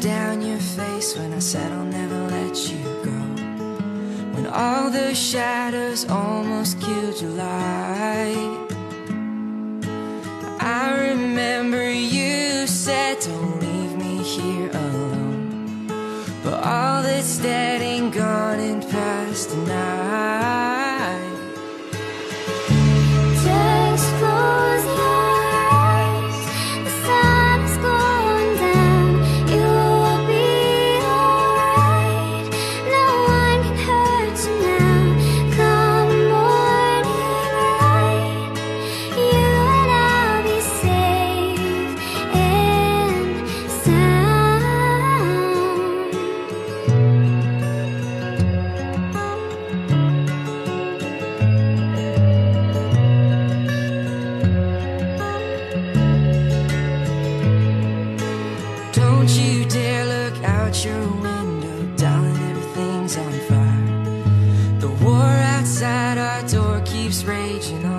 down your face when I said I'll never let you go. When all the shadows almost killed July. I remember you said, Don't leave me here alone. But all that's dead and gone and past, and you dare look out your window, darling, everything's on fire. The war outside our door keeps raging on.